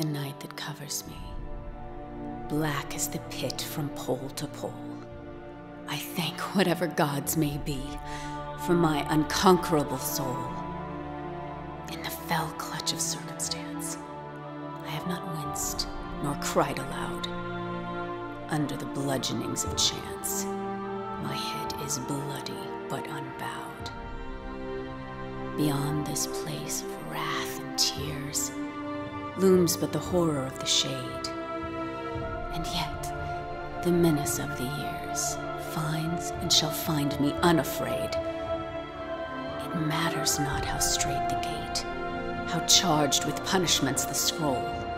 the night that covers me. Black as the pit from pole to pole. I thank whatever gods may be for my unconquerable soul. In the fell clutch of circumstance, I have not winced nor cried aloud. Under the bludgeonings of chance, my head is bloody but unbowed. Beyond this place of wrath and tears looms but the horror of the shade. And yet, the menace of the years finds and shall find me unafraid. It matters not how straight the gate, how charged with punishments the scroll.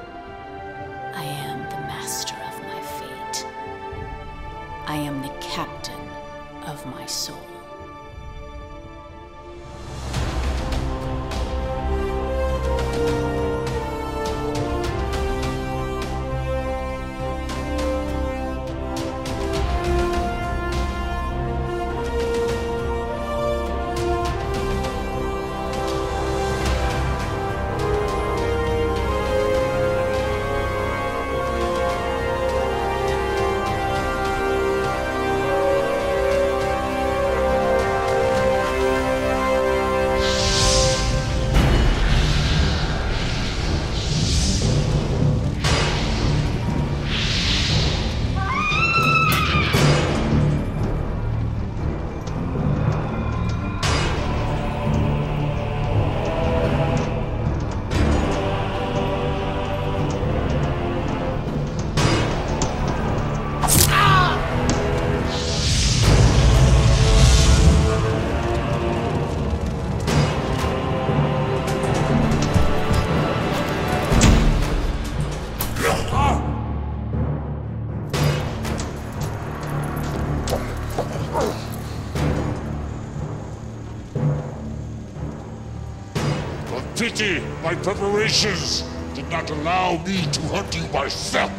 Pity my preparations did not allow me to hunt you myself.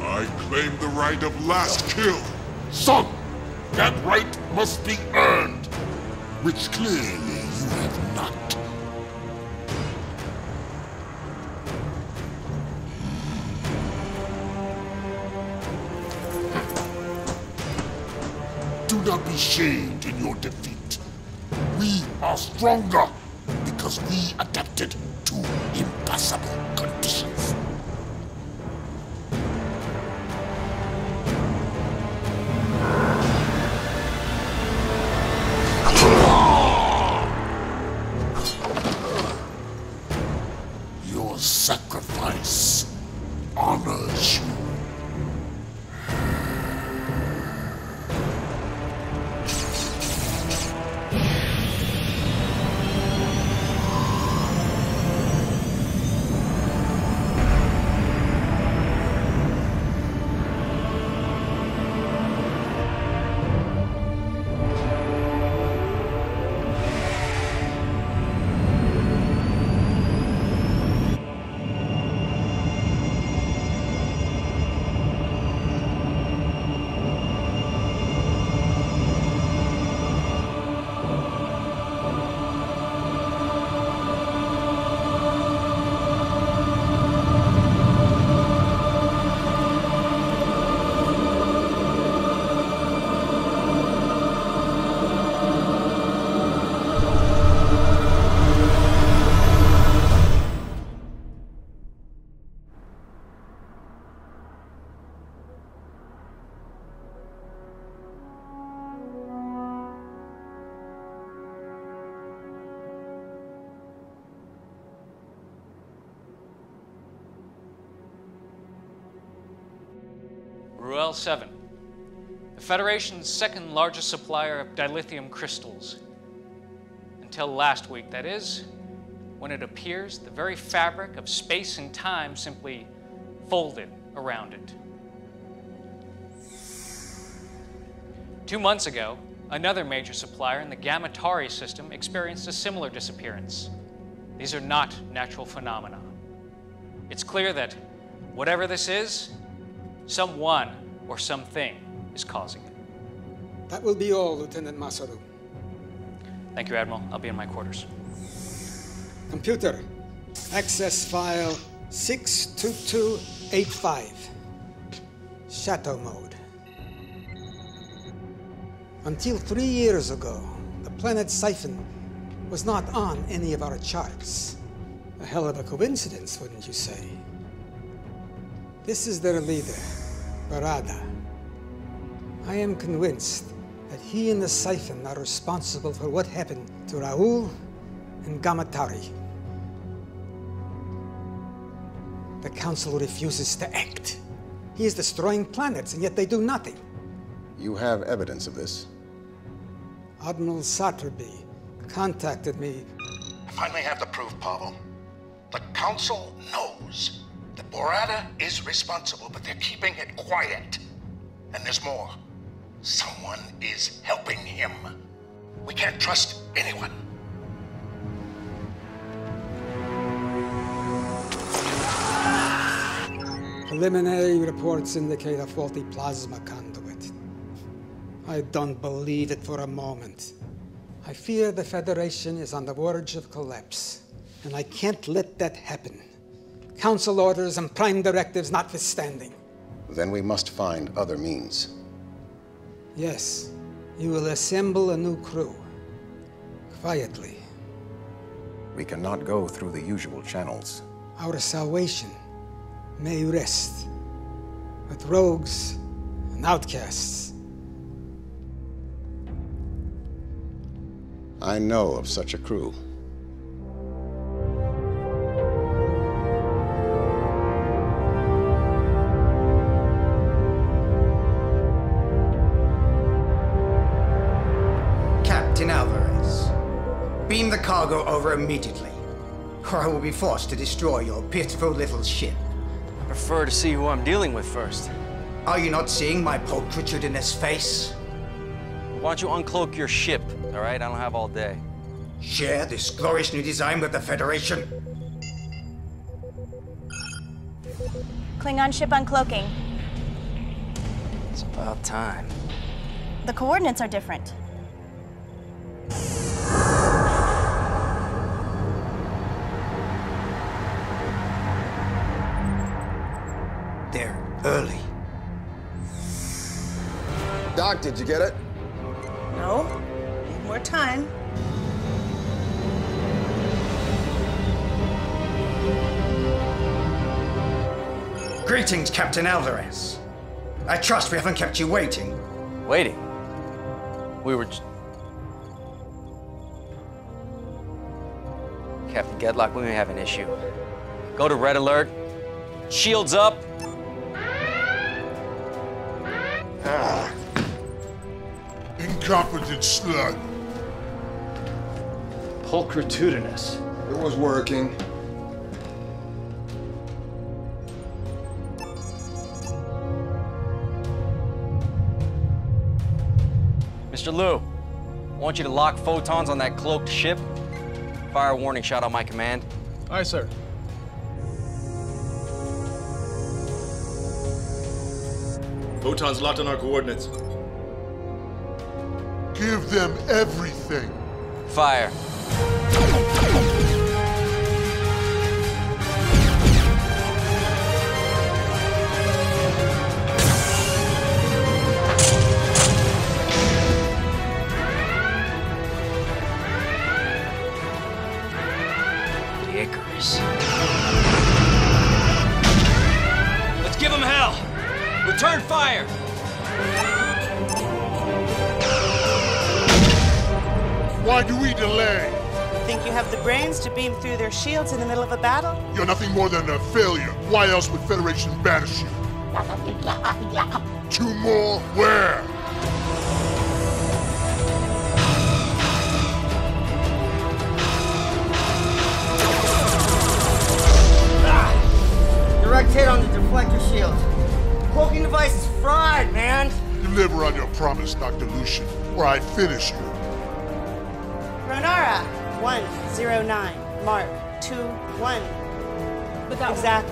I claim the right of last kill. Son, that right must be earned, which clearly you have not. Do not be shamed in your defeat. We are stronger because we adapted to impossible the Federation's second largest supplier of dilithium crystals. Until last week, that is, when it appears the very fabric of space and time simply folded around it. Two months ago, another major supplier in the Gamma Tauri system experienced a similar disappearance. These are not natural phenomena. It's clear that whatever this is, someone or something is causing it. That will be all, Lieutenant Masaru. Thank you, Admiral. I'll be in my quarters. Computer, access file 62285. Chateau mode. Until three years ago, the planet Siphon was not on any of our charts. A hell of a coincidence, wouldn't you say? This is their leader, Barada. I am convinced that he and the Siphon are responsible for what happened to Raul and Gamma Tauri. The Council refuses to act. He is destroying planets, and yet they do nothing. You have evidence of this? Admiral Satterby contacted me. I finally have the proof, Pavel. The Council knows that Borada is responsible, but they're keeping it quiet. And there's more. Someone is helping him. We can't trust anyone. Preliminary reports indicate a faulty plasma conduit. I don't believe it for a moment. I fear the Federation is on the verge of collapse, and I can't let that happen. Council orders and prime directives notwithstanding. Then we must find other means. Yes, you will assemble a new crew. Quietly. We cannot go through the usual channels. Our salvation may rest with rogues and outcasts. I know of such a crew. Beam the cargo over immediately, or I will be forced to destroy your pitiful little ship. I prefer to see who I'm dealing with first. Are you not seeing my pulchritudinous face? Why don't you uncloak your ship, all right? I don't have all day. Share this glorious new design with the Federation? Klingon ship uncloaking. It's about time. The coordinates are different. Early. Doc, did you get it? No. Need more time. Greetings, Captain Alvarez. I trust we haven't kept you waiting. Waiting. We were. j- Captain Gedlock, we may have an issue. Go to red alert. Shields up. Ah. Incompetent slug. Pulchritudinous. It was working. Mr. Liu, I want you to lock photons on that cloaked ship. Fire a warning shot on my command. Aye, sir. Photons locked on our coordinates. Give them everything. Fire. Why else would Federation banish you? Two more? Where? Direct hit on the deflector shield. Cloaking device is fried, man. Deliver on your promise, Dr. Lucian, or I finish you. Ronara, 109. Mark, 2 1. Exactly.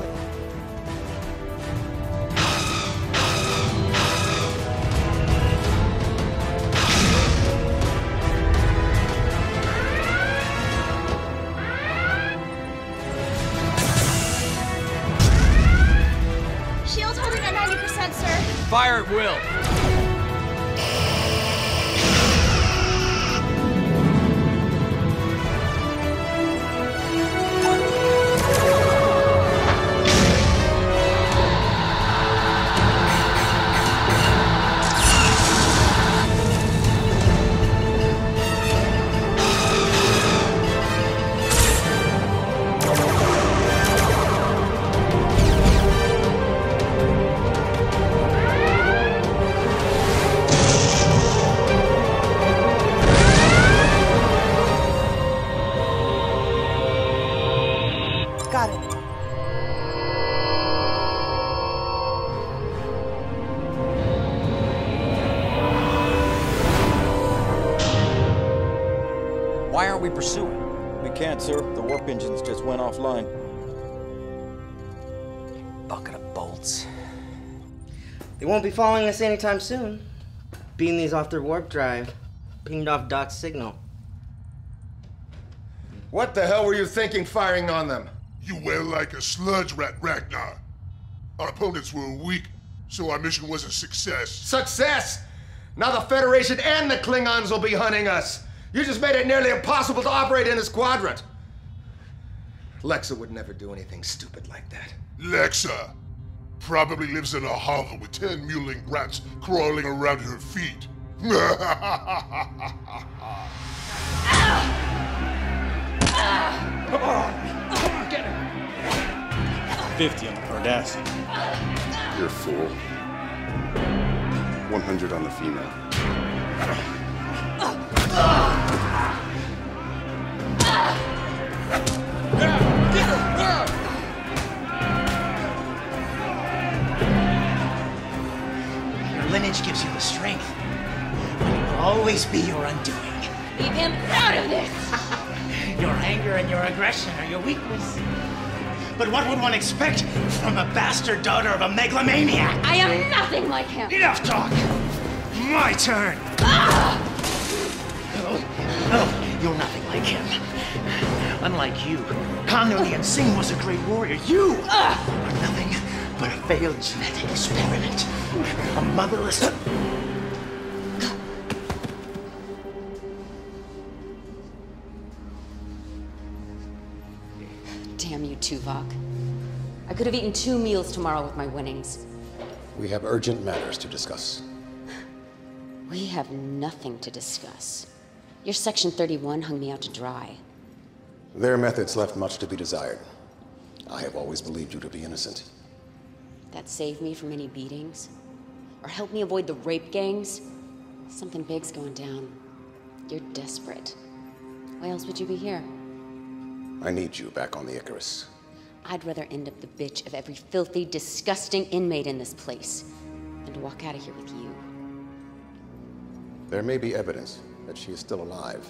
Won't be following us anytime soon. Beam these off their warp drive. Pinged off Doc's signal. What the hell were you thinking firing on them? You were like a sludge rat, Ragnar. Our opponents were weak, so our mission was a success. Success! Now the Federation and the Klingons will be hunting us. You just made it nearly impossible to operate in this quadrant. Lexa would never do anything stupid like that. Lexa probably lives in a hovel with ten mewling rats crawling around her feet. Fifty on the Cardassian. You're a fool. 100 on the female. Your lineage gives you the strength, but it will always be your undoing. Leave him out of this! Your anger and your aggression are your weakness. But what would one expect from a bastard daughter of a megalomaniac? I am nothing like him! Enough talk! My turn! Ah! Oh, oh, you're nothing like him. Unlike you, Khan Noonien Singh was a great warrior. You are nothing but a failed genetic experiment. A motherless. Damn you, Tuvok. I could have eaten two meals tomorrow with my winnings. We have urgent matters to discuss. We have nothing to discuss. Your Section 31 hung me out to dry. Their methods left much to be desired. I have always believed you to be innocent. That saved me from any beatings? Or helped me avoid the rape gangs? Something big's going down. You're desperate. Why else would you be here? I need you back on the Icarus. I'd rather end up the bitch of every filthy, disgusting inmate in this place than to walk out of here with you. There may be evidence that she is still alive.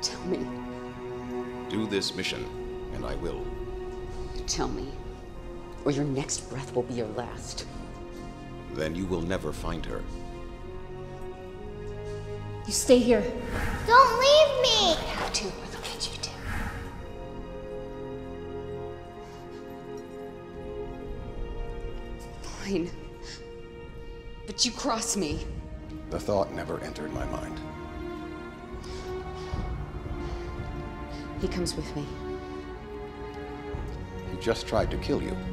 Tell me. Do this mission, and I will. Tell me. Or your next breath will be your last. Then you will never find her. You stay here. Don't leave me! I have to, or they'll get you too. Fine. But you cross me. The thought never entered my mind. He comes with me. Just tried to kill you.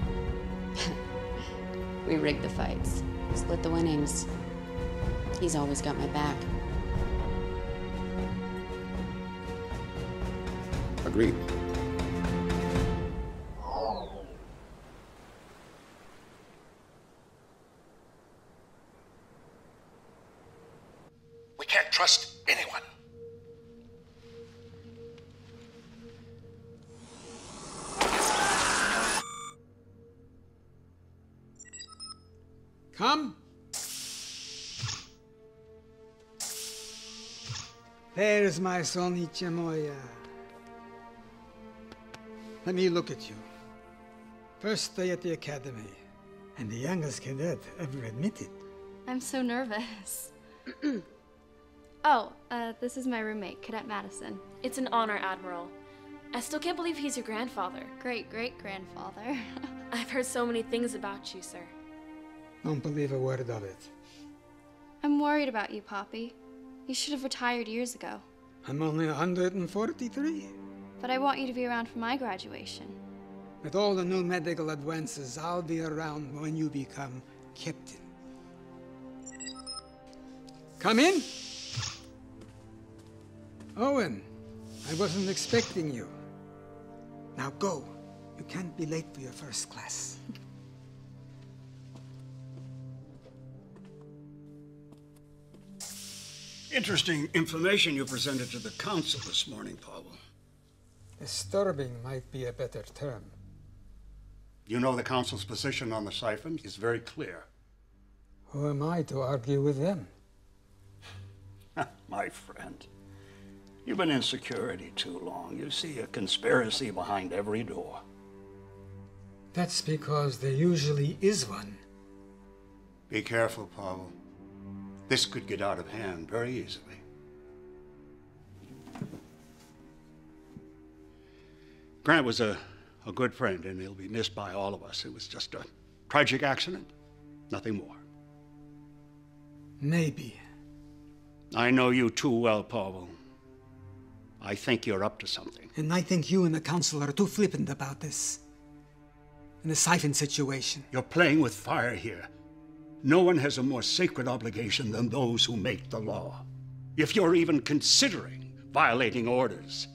We rigged the fights, split the winnings. He's always got my back. Agreed. There's my Sonicha Moya. Let me look at you. First day at the academy, and the youngest cadet ever admitted. I'm so nervous. oh, uh, this is my roommate, Cadet Madison. It's an honor, Admiral. I still can't believe he's your grandfather. Great great grandfather. I've heard so many things about you, sir. Don't believe a word of it. I'm worried about you, Poppy. You should have retired years ago. I'm only 143. But I want you to be around for my graduation. With all the new medical advances, I'll be around when you become captain. Come in. Owen, I wasn't expecting you. Now go. You can't be late for your first class. Interesting information you presented to the council this morning, Pavel. Disturbing might be a better term. You know the council's position on the siphon is very clear. Who am I to argue with them? My friend, you've been in security too long. You see a conspiracy behind every door. That's because there usually is one. Be careful, Pavel. This could get out of hand very easily. Grant was a, a good friend, and he'll be missed by all of us. It was just a tragic accident, nothing more. Maybe. I know you too well, Pavel. I think you're up to something. And I think you and the council are too flippant about this. In the siphon situation. You're playing with fire here. No one has a more sacred obligation than those who make the law. If you're even considering violating orders,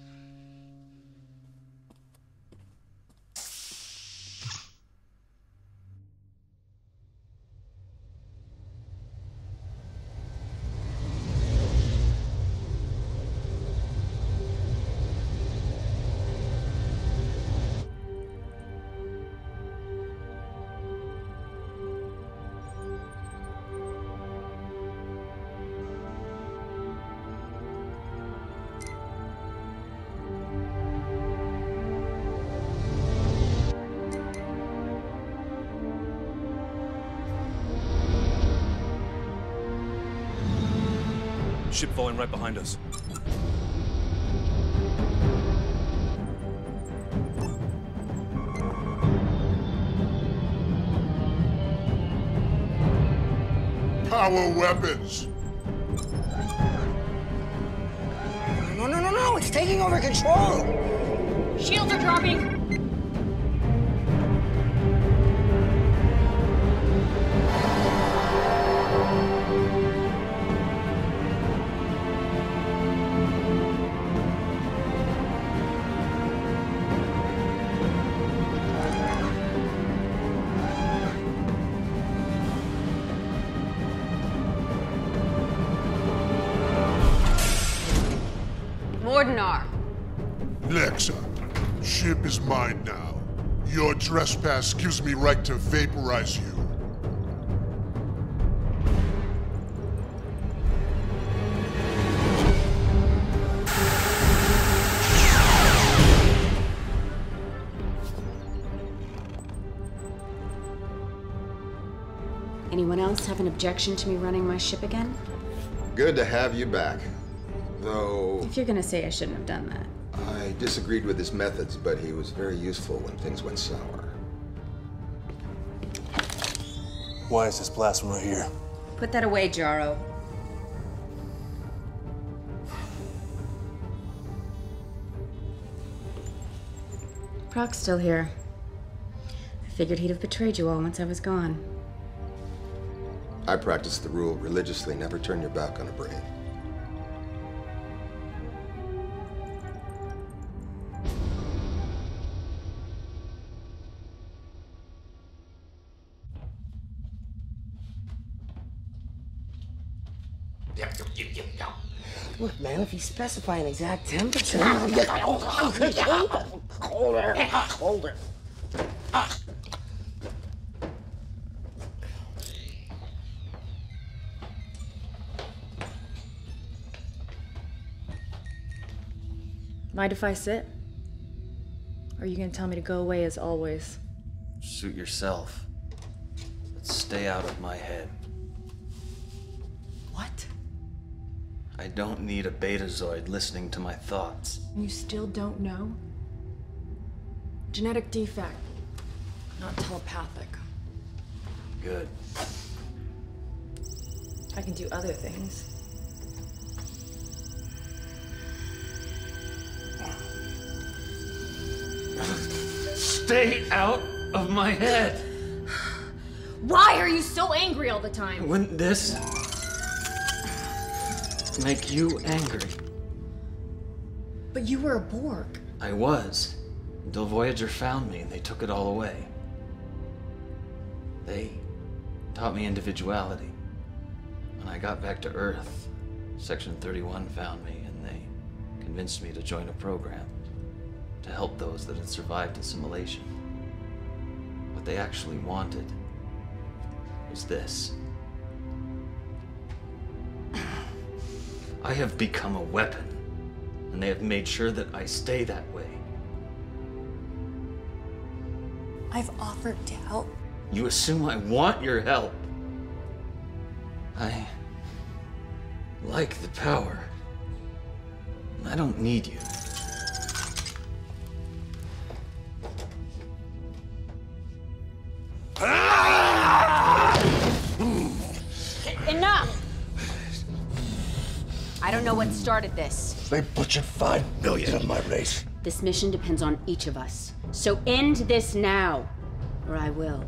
falling right behind us. Power weapons! No, no, no, no! It's taking over control! Shields are dropping! Trespass gives me right to vaporize you. Anyone else have an objection to me running my ship again? Good to have you back. Though If you're gonna say I shouldn't have done that. I disagreed with his methods, but he was very useful when things went sour. Why is this blast right here? Put that away, Jaro. Proc's still here. I figured he'd have betrayed you all once I was gone. I practice the rule religiously never turn your back on a brain. Look, if you specify an exact temperature. Colder, colder. Mind if I sit? Or are you gonna tell me to go away as always? Suit yourself. But stay out of my head. What? I don't need a betazoid listening to my thoughts. You still don't know? Genetic defect. Not telepathic. Good. I can do other things. Stay out of my head! Why are you so angry all the time? Wouldn't this make you angry? But you were a Borg. I was, until Voyager found me and they took it all away. They taught me individuality. When I got back to Earth, Section 31 found me and they convinced me to join a program to help those that had survived assimilation. What they actually wanted was this. I have become a weapon, and they have made sure that I stay that way. I've offered to help. You assume I want your help. I like the power. I don't need you. What started this. They butchered five million of my race. This mission depends on each of us. So end this now, or I will.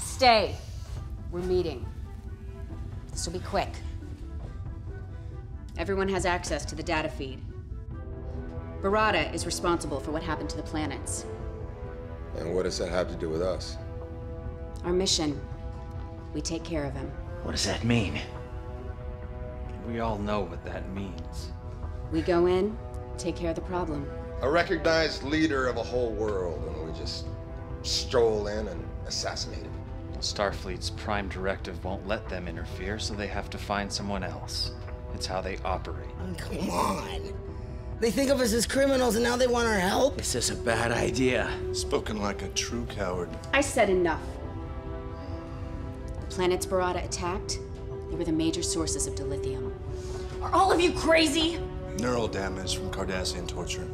Stay. We're meeting. This will be quick. Everyone has access to the data feed. Barada is responsible for what happened to the planets. And what does that have to do with us? Our mission. We take care of him. What does that mean? We all know what that means. We go in, take care of the problem. A recognized leader of a whole world, and we just stroll in and assassinate him. Starfleet's prime directive won't let them interfere, so they have to find someone else. It's how they operate. Oh, come on. They think of us as criminals and now they want our help? This is a bad idea. Spoken like a true coward. I said enough. The planets Barada attacked, they were the major sources of dilithium. Are all of you crazy? Neural damage from Cardassian torture.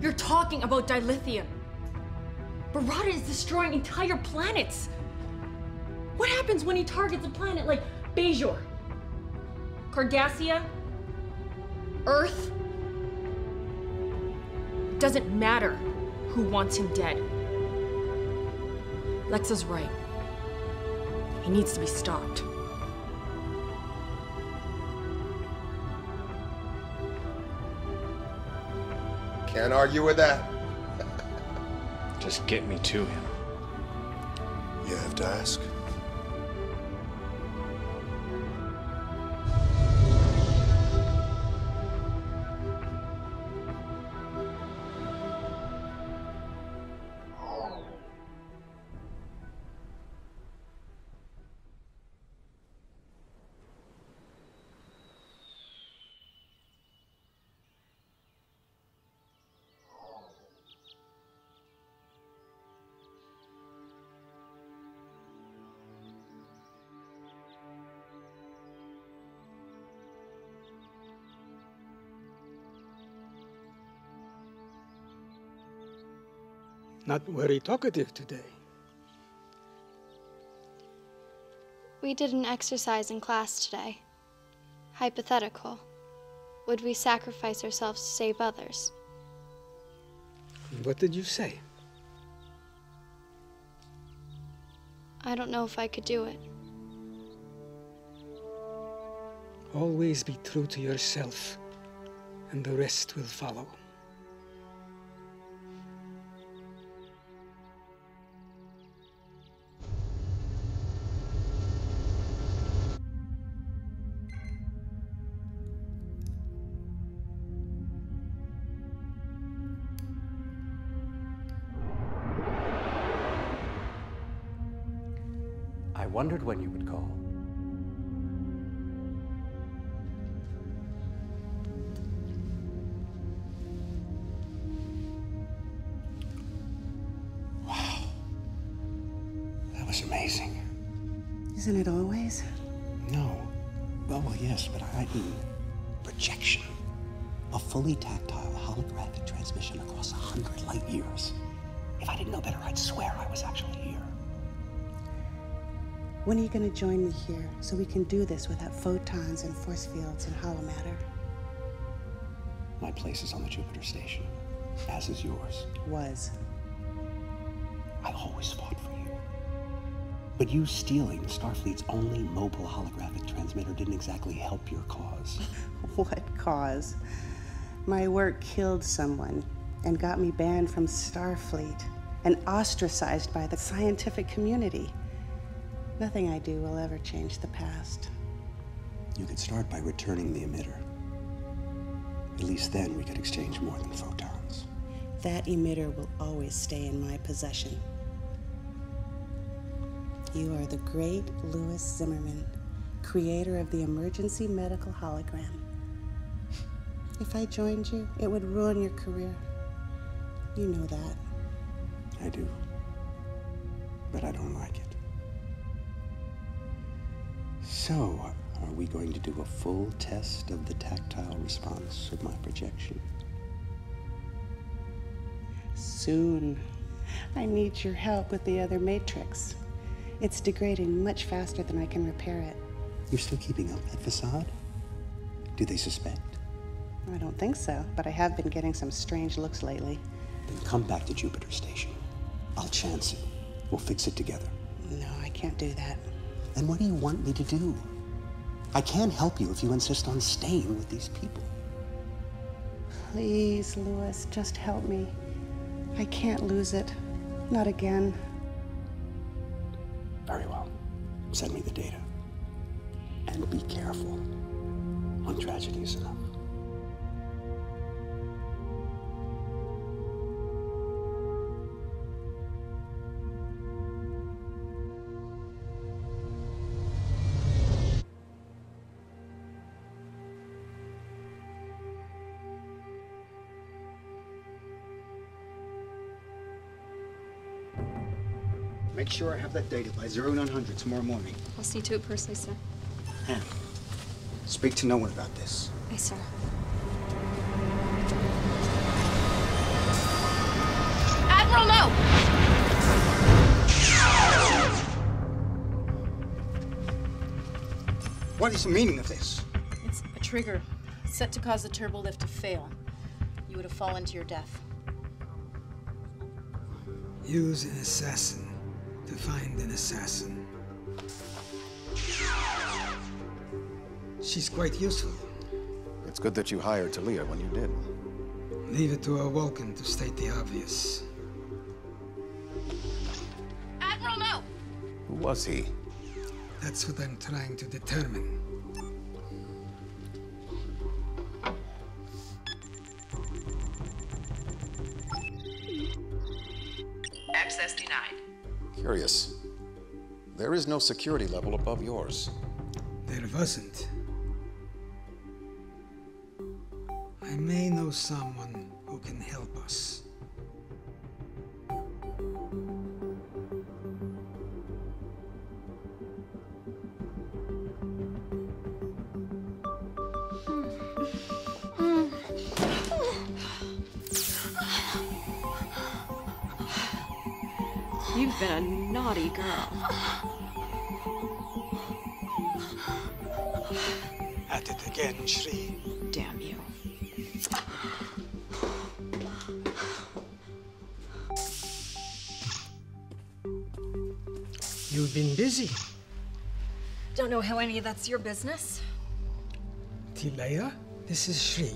You're talking about dilithium. Barada is destroying entire planets. What happens when he targets a planet like Bajor? Cardassia? Earth? Doesn't matter who wants him dead. Lexa's right. He needs to be stopped. Can't argue with that. Just get me to him. You have to ask. Not very talkative today. We did an exercise in class today. Hypothetical. Would we sacrifice ourselves to save others? What did you say? I don't know if I could do it. Always be true to yourself, and the rest will follow. Wondered when you here so we can do this without photons and force fields and hollow matter? My place is on the Jupiter station, as is yours. Was. I always fought for you. But you stealing Starfleet's only mobile holographic transmitter didn't exactly help your cause. what cause? My work killed someone and got me banned from Starfleet and ostracized by the scientific community. Nothing I do will ever change the past. You could start by returning the emitter. At least then we could exchange more than photons. That emitter will always stay in my possession. You are the great Lewis Zimmerman, creator of the emergency medical hologram. If I joined you, it would ruin your career. You know that. I do. But I don't like it. So, are we going to do a full test of the tactile response of my projection? Soon. I need your help with the other matrix. It's degrading much faster than I can repair it. You're still keeping up that facade? Do they suspect? I don't think so, but I have been getting some strange looks lately. Then come back to Jupiter Station. I'll chance it. We'll fix it together. No, I can't do that. Then what do you want me to do? I can't help you if you insist on staying with these people. Please, Lewis, just help me. I can't lose it. Not again. Very well. Send me the data. And be careful. One tragedy is enough. Sure I have that data by 0900 tomorrow morning. I'll see to it personally, sir. And speak to no one about this. Aye, sir. Admiral, no! What is the meaning of this? It's a trigger set to cause the turbo lift to fail. You would have fallen to your death. Use an assassin to find an assassin. She's quite useful. It's good that you hired Talia when you did. Leave it to a Vulcan to state the obvious. Admiral, no! Who was he? That's what I'm trying to determine. Security level above yours. There wasn't. I may know someone Don't know how any of that's your business. Tilea, this is Shri.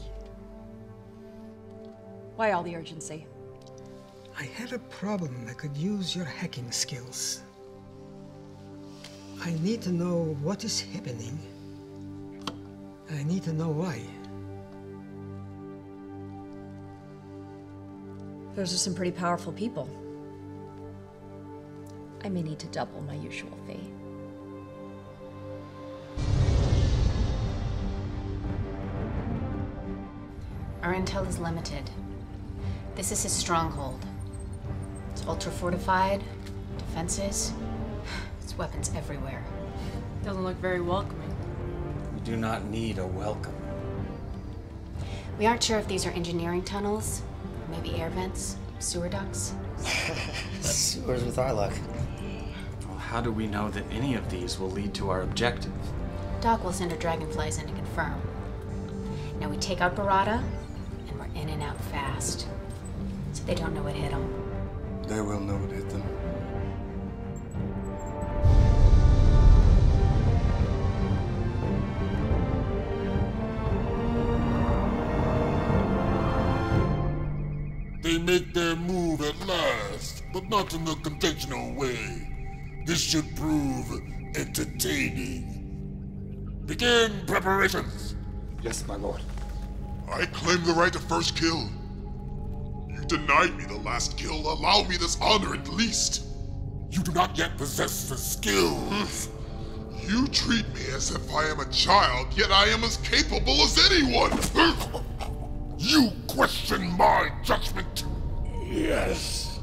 Why all the urgency? I had a problem that could use your hacking skills. I need to know what is happening. I need to know why. Those are some pretty powerful people. I may need to double my usual fee. Intel is limited. This is his stronghold. It's ultra fortified, defenses, it's weapons everywhere. Doesn't look very welcoming. We do not need a welcome. We aren't sure if these are engineering tunnels, maybe air vents, sewer ducts. Sewers with our luck. Well, how do we know that any of these will lead to our objective? Doc will send her dragonflies in to confirm. Now we take out Barada, and we're in and out fast. So they don't know what hit them. They will know what hit them. They make their move at last, but not in the conventional way. This should prove entertaining. Begin preparations. Yes, my lord. I claim the right to first kill. You denied me the last kill. Allow me this honor at least. You do not yet possess the skills. You treat me as if I am a child, yet I am as capable as anyone. You question my judgment. Yes.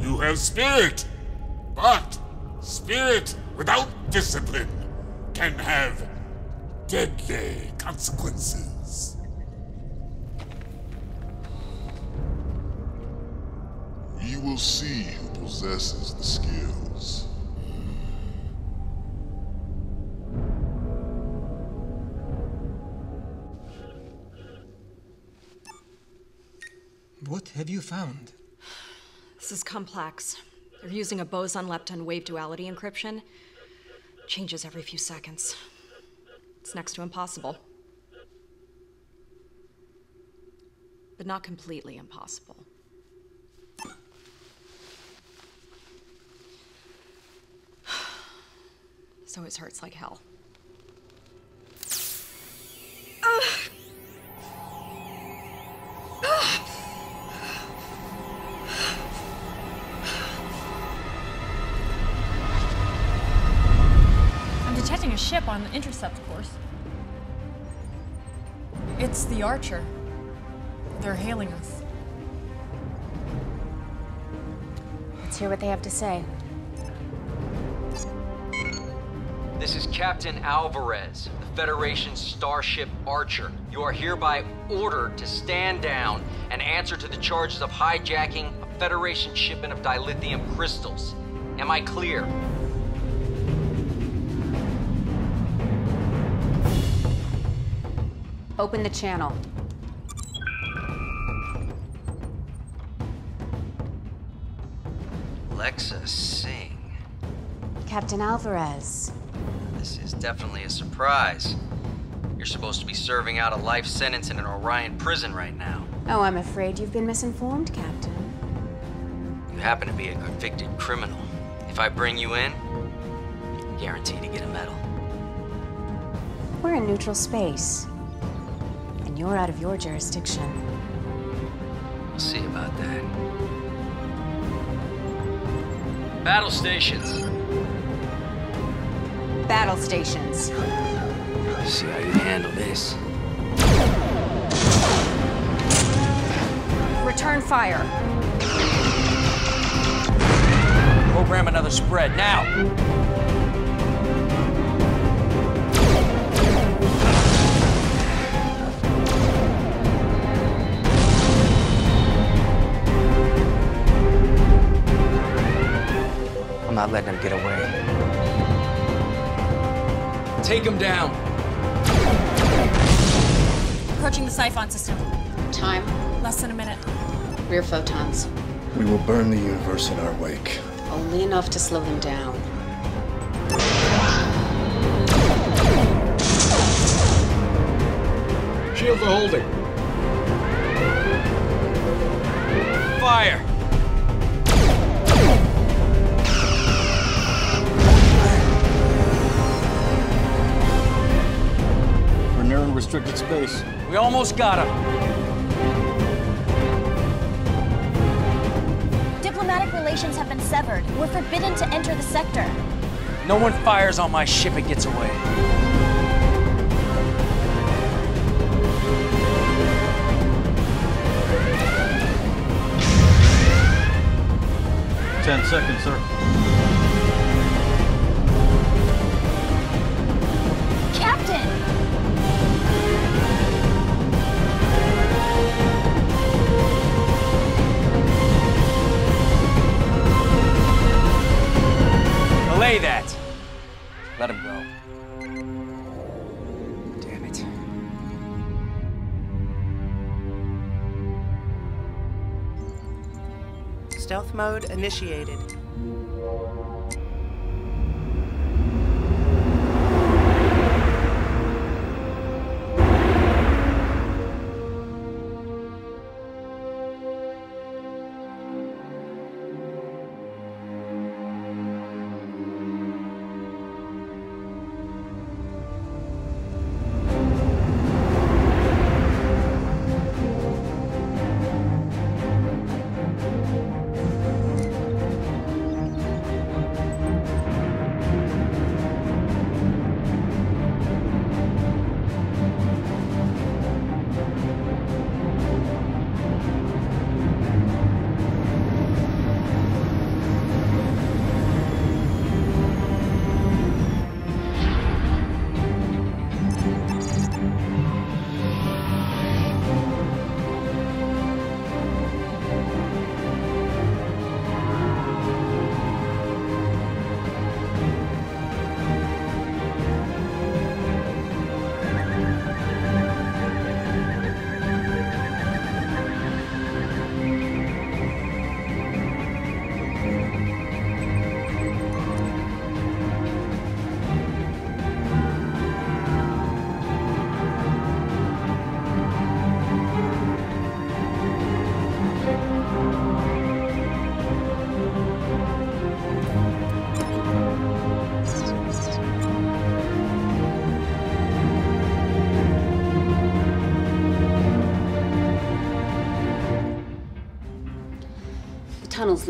You have spirit, but spirit without discipline can have deadly consequences. We will see who possesses the skills. What have you found? This is complex. They're using a boson lepton wave duality encryption. Changes every few seconds. It's next to impossible. But not completely impossible. So it hurts like hell. I'm ah! Ship on the intercept course. It's the Archer. They're hailing us. Let's hear what they have to say. This is Captain Alvarez, the Federation Starship Archer. You are hereby ordered to stand down and answer to the charges of hijacking a Federation shipment of dilithium crystals. Am I clear? Open the channel. Lexxa Singh. Captain Alvarez. This is definitely a surprise. You're supposed to be serving out a life sentence in an Orion prison right now. Oh, I'm afraid you've been misinformed, Captain. You happen to be a convicted criminal. If I bring you in, guaranteed to get a medal. We're in neutral space. You're out of your jurisdiction. We'll see about that. Battle stations. Battle stations. See how you handle this. Return fire. Program another spread now. Not letting him get away. Take him down. Approaching the siphon system. Time. Less than a minute. Rear photons. We will burn the universe in our wake. Only enough to slow them down. Shields are holding. Fire! Restricted space. We almost got him. Diplomatic relations have been severed. We're forbidden to enter the sector. No one fires on my ship and gets away. Ten seconds, sir. say that! Let him go. Damn it. Stealth mode initiated.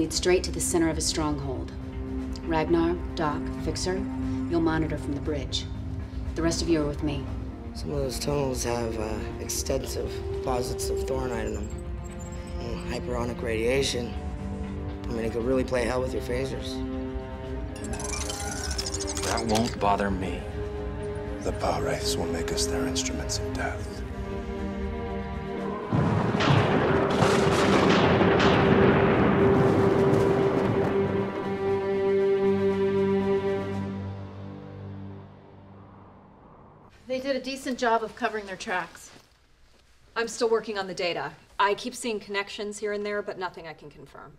Lead straight to the center of a stronghold. Ragnar, Doc, Fixer, you'll monitor from the bridge. The rest of you are with me. Some of those tunnels have uh, extensive deposits of thornite in them. Mm, hyperonic radiation. I mean, it could really play hell with your phasers. That won't bother me. The Pah-wraiths will make us their instruments of death. Decent job of covering their tracks. I'm still working on the data. I keep seeing connections here and there, but nothing I can confirm.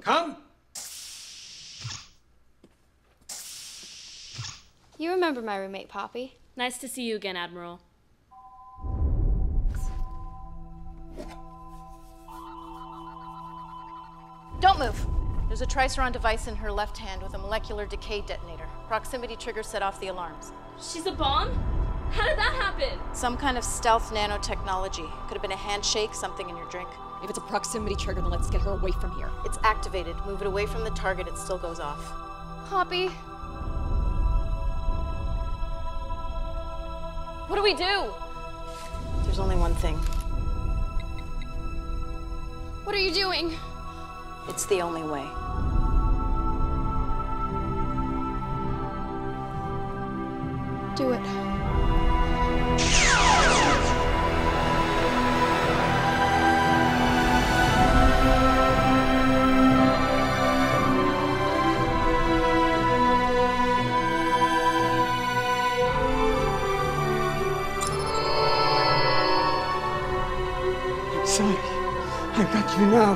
Come! You remember my roommate, Poppy. Nice to see you again, Admiral. Don't move. There's a Triceron device in her left hand with a molecular decay detonator. Proximity trigger set off the alarms. She's a bomb? How did that happen? Some kind of stealth nanotechnology. Could have been a handshake, something in your drink. If it's a proximity trigger, then let's get her away from here. It's activated. Move it away from the target, it still goes off. Poppy. What do we do? There's only one thing. What are you doing? It's the only way. Do it. Sorry. I got you now.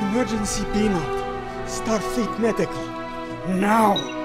Emergency beam up. Starfleet Medical. Now!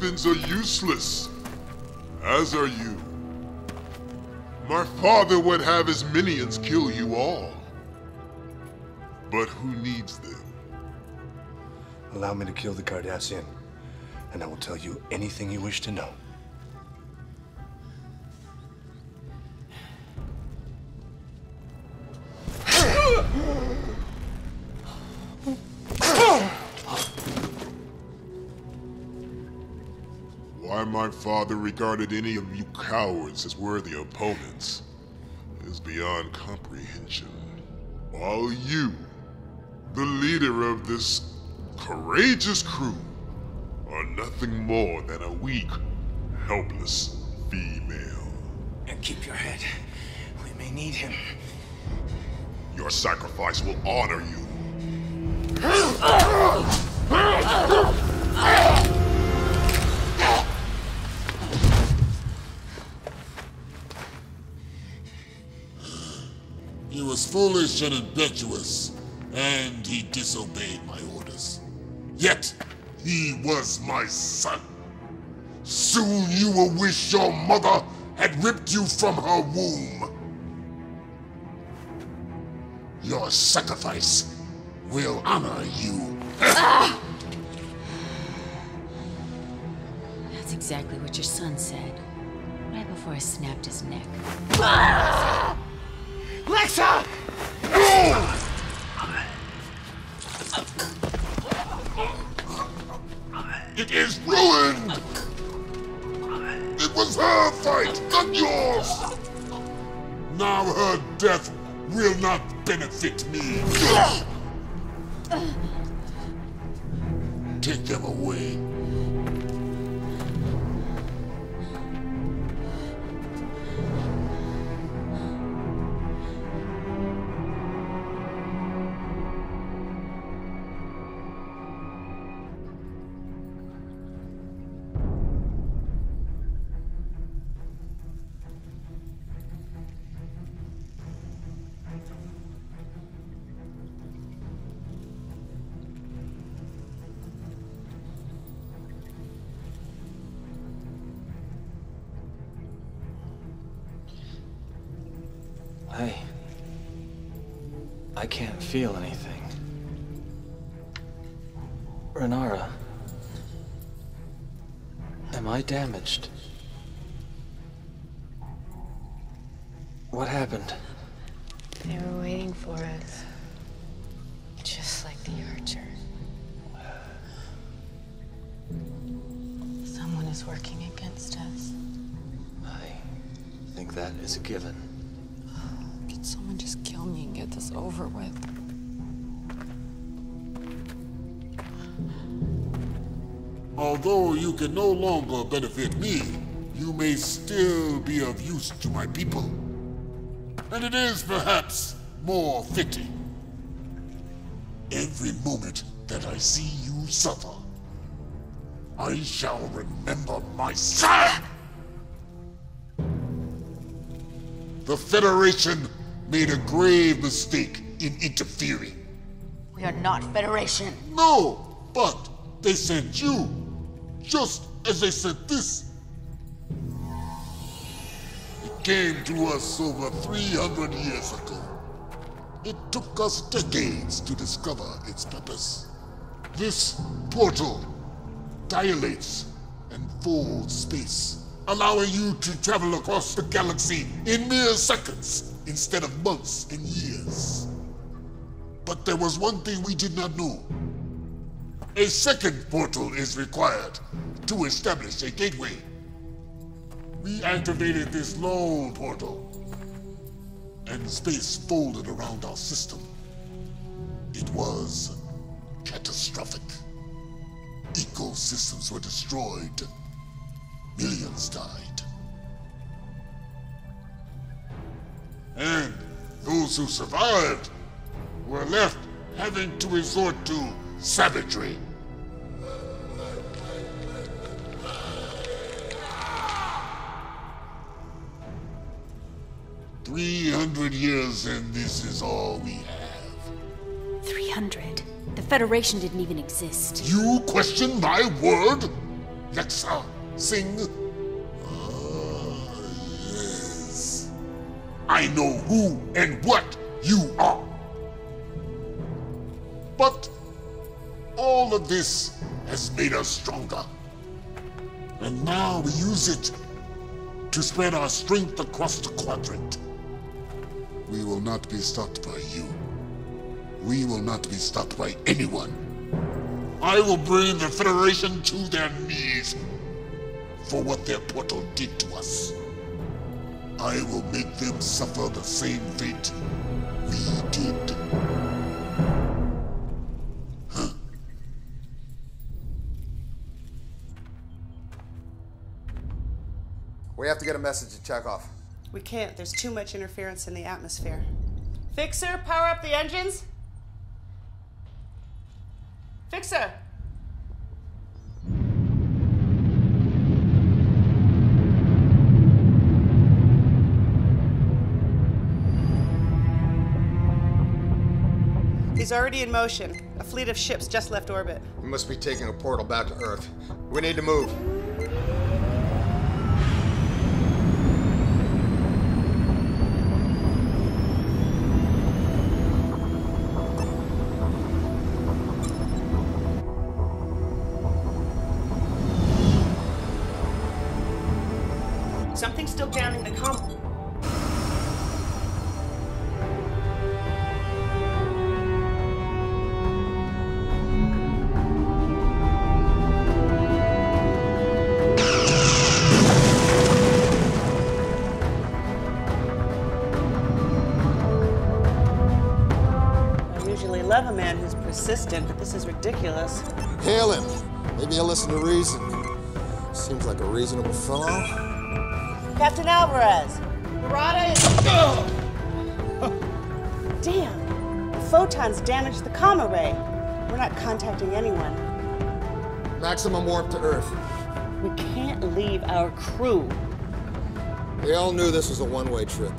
Weapons are useless, as are you. My father would have his minions kill you all. But who needs them? Allow me to kill the Cardassian, and I will tell you anything you wish to know. Father regarded any of you cowards as worthy opponents is beyond comprehension. While you, the leader of this courageous crew, are nothing more than a weak, helpless female. And keep your head. We may need him. Your sacrifice will honor you. He was foolish and impetuous, and he disobeyed my orders. Yet, he was my son. Soon you will wish your mother had ripped you from her womb. Your sacrifice will honor you. That's exactly what your son said. Right before I snapped his neck. Lexxa! It is ruined! It was her fight, not yours! Now her death will not benefit me. Take them away. Damaged? Benefit me, you may still be of use to my people. And it is perhaps more fitting. Every moment that I see you suffer, I shall remember my son! The Federation made a grave mistake in interfering. We are not Federation. No, but they sent you, just as sent this. It came to us over 300 years ago. It took us decades to discover its purpose. This portal dilates and folds space, allowing you to travel across the galaxy in mere seconds instead of months and years. But there was one thing we did not know. A second portal is required to establish a gateway. We activated this lone portal, and space folded around our system. It was catastrophic. Ecosystems were destroyed. Millions died. And those who survived were left having to resort to savagery. Three hundred years and this is all we have. 300. The Federation didn't even exist. You question my word? Lexxa, Singh. Ah, yes. I know who and what you are. But all of this has made us stronger. And now we use it to spread our strength across the quadrant. We will not be stopped by you. We will not be stopped by anyone. I will bring the Federation to their knees for what their portal did to us. I will make them suffer the same fate we did. We have to get a message to Chekov. We can't. There's too much interference in the atmosphere. Fixer, power up the engines. Fixer. He's already in motion. A fleet of ships just left orbit. We must be taking a portal back to Earth. We need to move. Something's still jamming the com. I usually love a man who's persistent, but this is ridiculous. Hail him. Maybe he'll listen to reason. Seems like a reasonable fellow. Captain Alvarez, Murata is. Damn! The photons damaged the comm array. We're not contacting anyone. Maximum warp to Earth. We can't leave our crew. They all knew this was a one-way trip.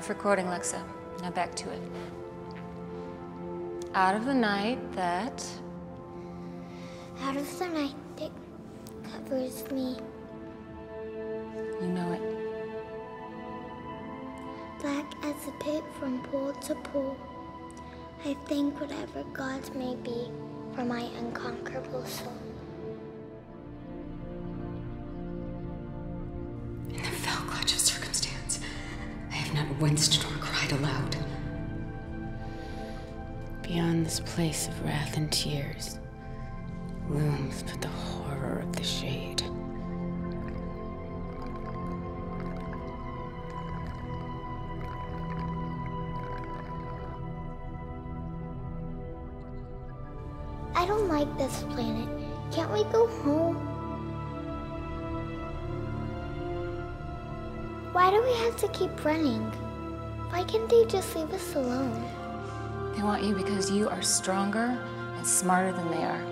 Enough recording, Lexxa. Now back to it. Out of the night that. Out of the night that covers me, You know it. black as the pit from pole to pole, I thank whatever gods may be for my unconquerable soul. neither cried aloud. Beyond this place of wrath and tears looms but the horror of the shade. I don't like this planet. Can't we go home? Why do we have to keep running? Why can't they just leave us alone? They want you because you are stronger and smarter than they are.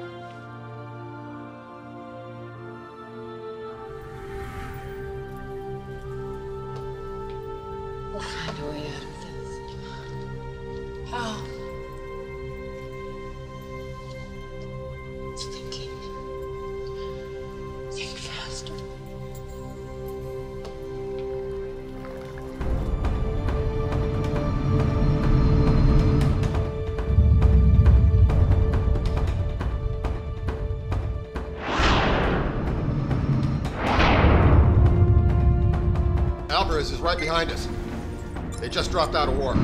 Is right behind us. They just dropped out of war.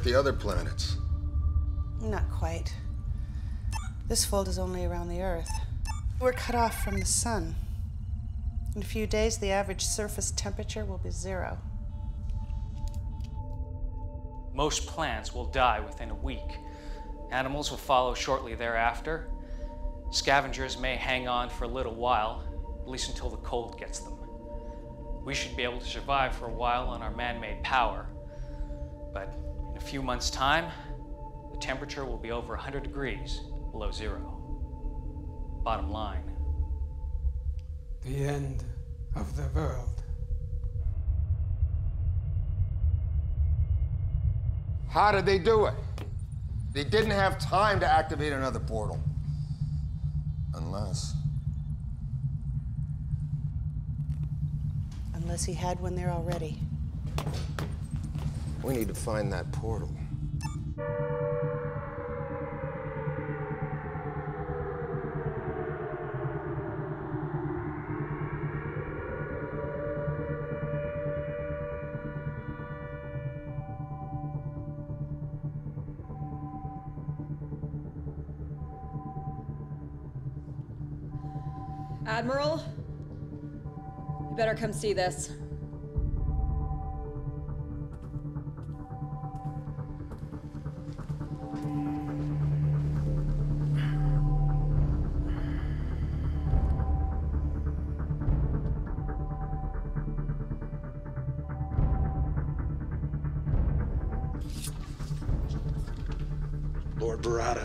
Like the other planets. Not quite. This fold is only around the Earth. We're cut off from the sun. In a few days, the average surface temperature will be zero. Most plants will die within a week. Animals will follow shortly thereafter. Scavengers may hang on for a little while, at least until the cold gets them. We should be able to survive for a while on our man made power. But in a few months' time, the temperature will be over 100 degrees below zero. Bottom line The end of the world. How did they do it? They didn't have time to activate another portal. Unless. Unless he had one there already. We need to find that portal. Admiral? You better come see this.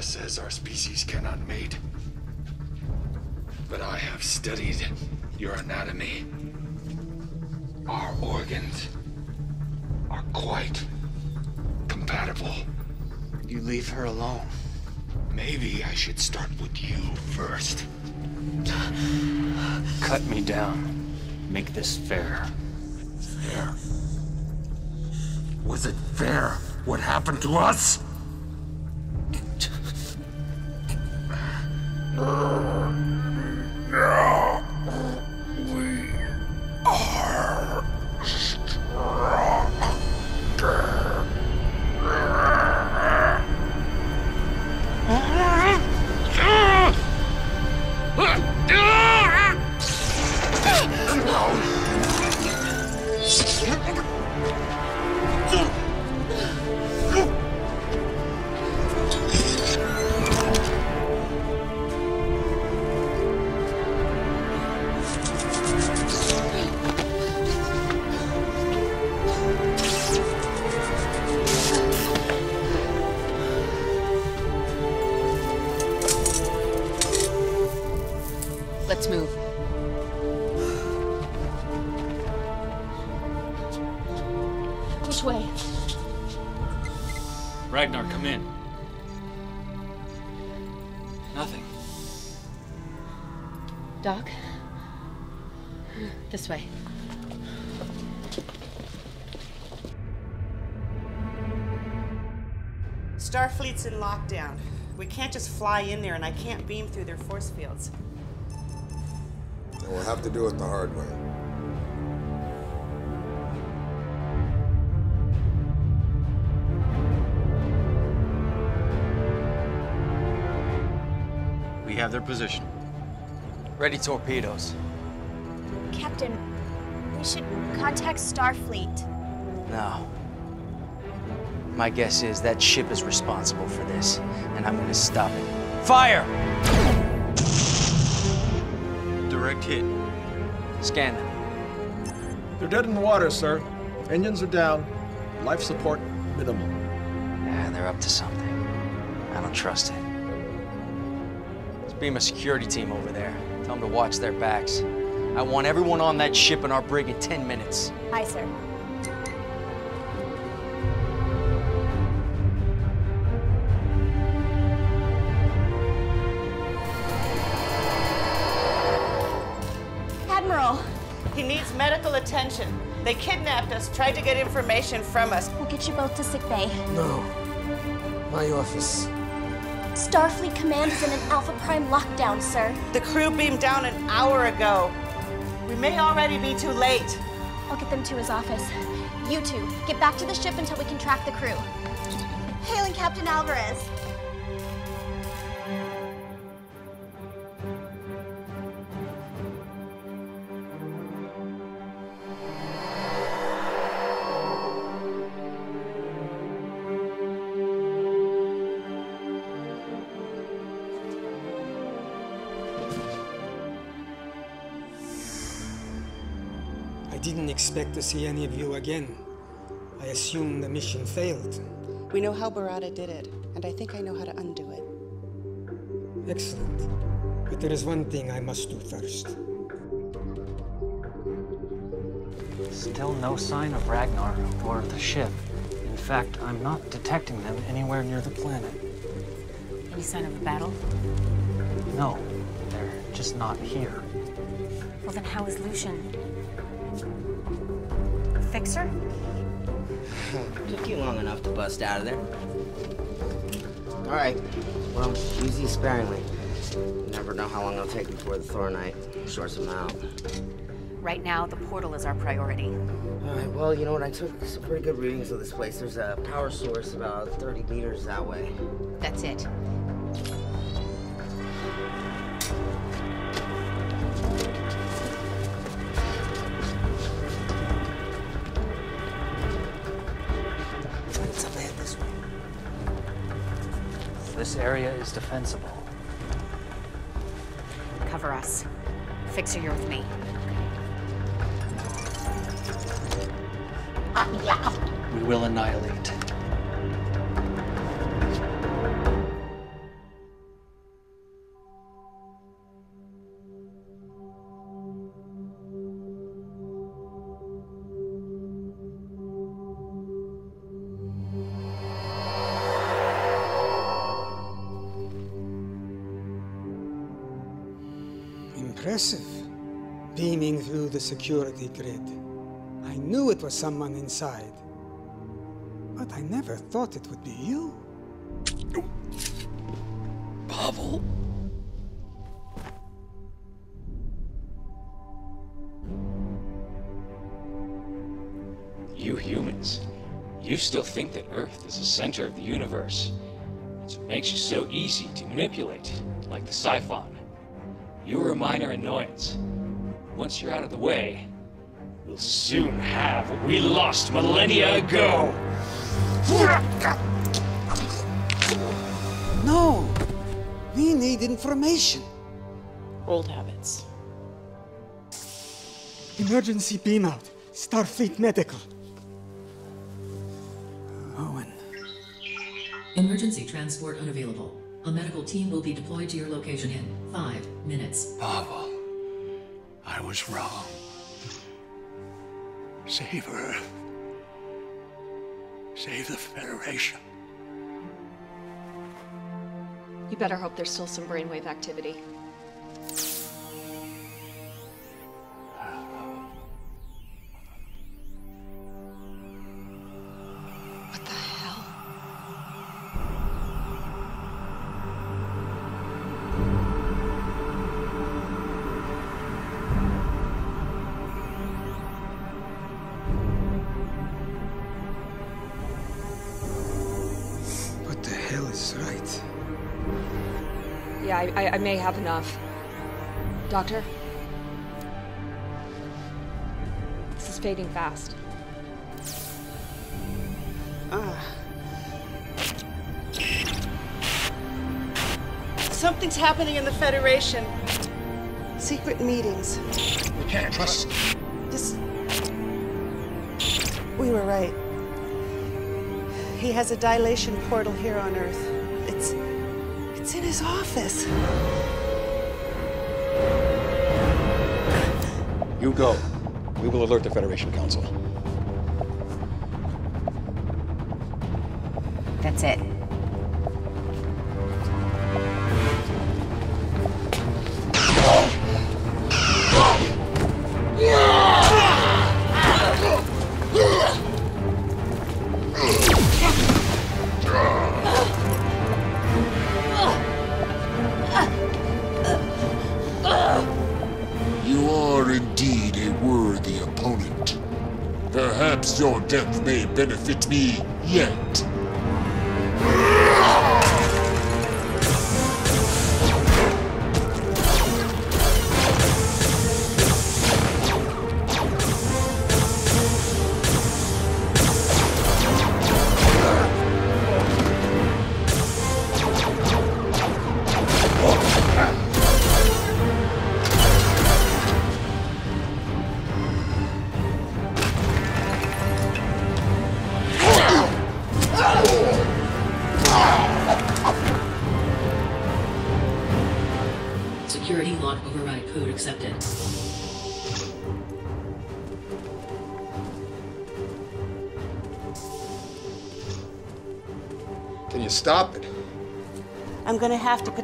Says our species cannot mate. But I have studied your anatomy. Our organs are quite compatible. You leave her alone. Maybe I should start with you first. Cut me down. Make this fair. Fair? Was it fair what happened to us? Which way? Ragnar, come in. Nothing. Doc? This way. Starfleet's in lockdown. We can't just fly in there, and I can't beam through their force fields. And we'll have to do it the hard way. Have their position. Ready torpedoes. Captain, we should contact Starfleet. No. My guess is that ship is responsible for this, and I'm gonna stop it. Fire! Direct hit. Scan them. They're dead in the water, sir. Engines are down. Life support minimal. Yeah, they're up to something. I don't trust it. Let's beam a security team over there. Tell them to watch their backs. I want everyone on that ship in our brig in 10 minutes. Aye, sir. Admiral! He needs medical attention. They kidnapped us, tried to get information from us. We'll get you both to sick bay. No. My office. Starfleet Command is in an Alpha Prime lockdown, sir. The crew beamed down an hour ago. We may already be too late. I'll get them to his office. You two, get back to the ship until we can track the crew. Hailing Captain Alvarez. To see any of you again. I assume the mission failed. We know how Barada did it, and I think I know how to undo it. Excellent. But there is one thing I must do first. Still no sign of Ragnar or the ship. In fact, I'm not detecting them anywhere near the planet. Any sign of a battle? No, they're just not here. Well, then how is Lucian? Fixer? Took you long enough to bust out of there. All right. Well, use these sparingly. You never know how long it'll take before the Thornite sorts them out. Right now, the portal is our priority. All right. Well, you know what? I took some pretty good readings of this place. There's a power source about 30 meters that way. That's it. Area is defensible. Cover us. Fixer, you're with me. Security grid. I knew it was someone inside. But I never thought it would be you. Pavel. You humans, you still think that Earth is the center of the universe. It's what makes you so easy to manipulate, like the Siphon. You're a minor annoyance. Once you're out of the way, we'll soon have what we lost millennia ago. No! We need information. Old habits. Emergency beam out. Starfleet Medical. Owen. Emergency transport unavailable. A medical team will be deployed to your location in five minutes. Pavel. I was wrong. Save her. Save the Federation. You better hope there's still some brainwave activity. Yeah, I, I, I may have enough. Doctor? This is fading fast. Ah. Something's happening in the Federation. Secret meetings. We can't trust. This. We were right. He has a dilation portal here on Earth. It's. It's in his office. You go. We will alert the Federation Council. That's it.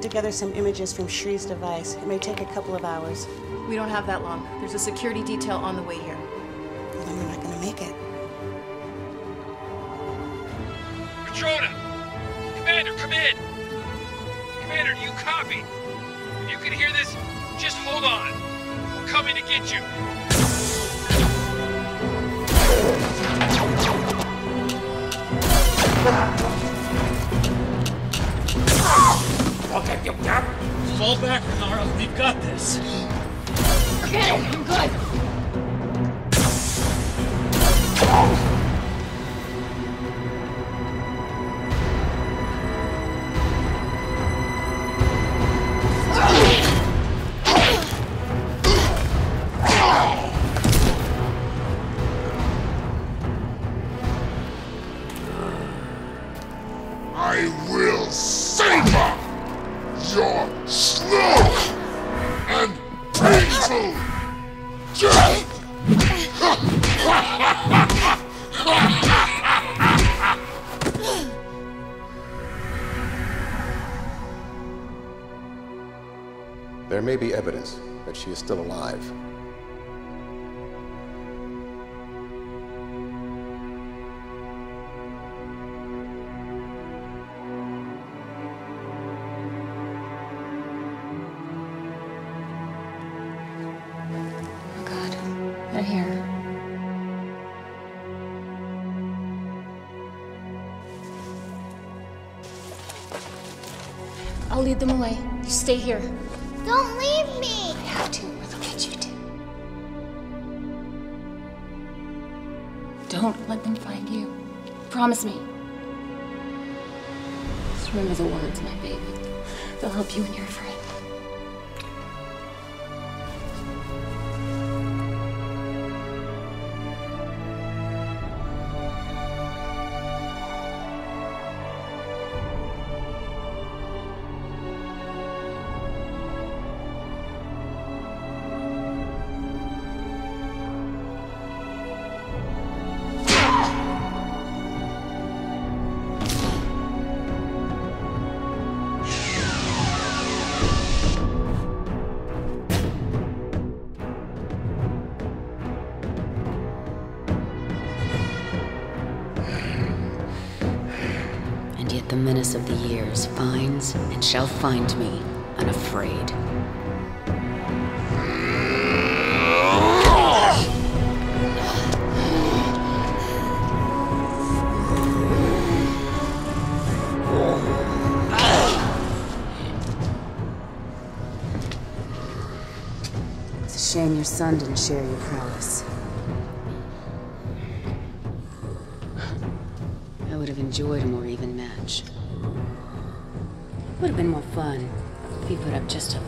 Put together some images from Shree's device. It may take a couple of hours. We don't have that long. There's a security detail on the way here. Okay, I'm good. I'll lead them away. You stay here. Don't leave me! I have to, or they'll get you too. Don't let them find you. Promise me. Just remember the words, my baby. They'll help you when you're friend. Find me unafraid. It's a shame your son didn't share your prowess. Would have been more fun if he put up just a